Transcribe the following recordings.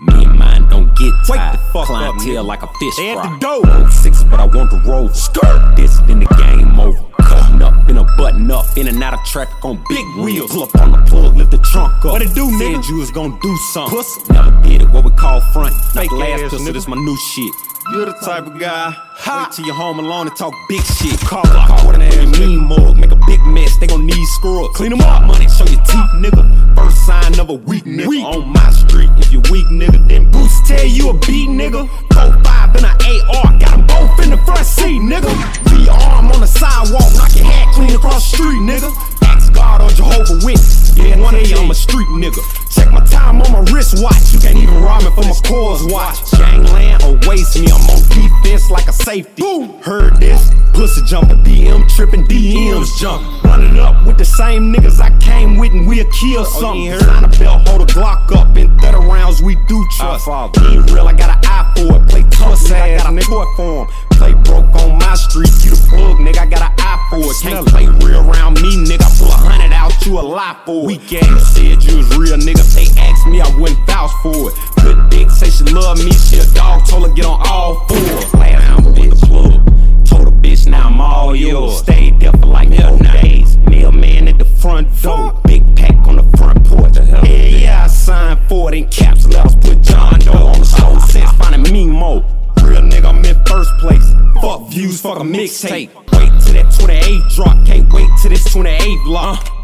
Me and mine don't get tied. tail like a fish They fry. the Six, but I want the roll. Skirt this, then the game over. Cutting up in a button up, in and out of traffic on big wheels. Pull up on the plug, lift the trunk up. What it do, Said nigga? you was gonna do something. Pussy. Never did it. What we call front. Fake last ass pistol, nigga. this my new shit. You're the type of guy. Wait till you're home alone and talk big shit. Call up, call an ass mean mug. Make a big mess, they gon' need scrubs. Clean 'em up. Money, show your teeth, nigga. First sign of a weak nigga Weak. on my street. If you weak, nigga, then Boots tell you a beat, nigga. Four five in a AR, got 'em both in the front seat, nigga. V arm on the sidewalk, knock your hat clean across the street, nigga. Street nigga. Check my time on my wristwatch. You can't even rob me from a Coors watch. Gangland waste me, I'm on defense like a safety. Boom. Heard this? Pussy jumping, DM tripping, DMs jumping. Running up with the same niggas I came with and we'll kill oh, something. ain't? Sign a belt, hold a Glock up. In 30 rounds, we do trust. Ain't real, I got an eye for it. Play tough, I got a nigga. toy for him. Play broke on my street, you the plug, nigga, I got an eye for it. Can't play you a lie for it. Weak You ass. said you was real, nigga. They asked me, I wouldn't vouch for it. Good dick, say she love me, she a dog, told her get on all fours. Last time with the plug. Told a bitch now I'm all yours. Stayed there for like four days. Mailman at the front door. Big pack on the front porch. Yeah, yeah, I signed for it in caps. Let us put John Doe on the stove. Since finding me more. Real nigga, I'm in first place. Fuck views, fuck a mixtape. Wait till that 28 drop. Can't wait till this 28 block.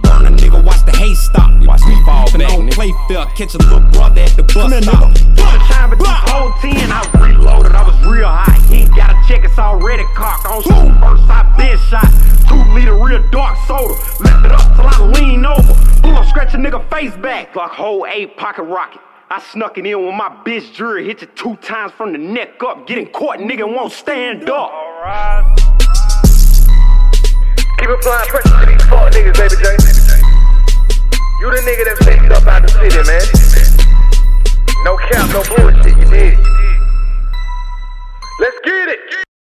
Burn a watch the hate stop. Watch me fall back. on play fair. Catch a little brother at the bus here, stop. nigga. time but this whole 10, I reloaded, I was real hot. He ain't gotta check, it's already cocked. On shoot first, I been shot. Two liter real dark soda. Lift it up till I lean over. Pull up, scratch a nigga face back. Like whole eight pocket rocket. I snuck it in with my bitch jury. Hit you two times from the neck up. Getting caught, nigga won't stand up. Alright. Keep applying pressure to these fuck niggas, baby J. Nigga that faked up out the city, man. No cap, no bullshit, you did.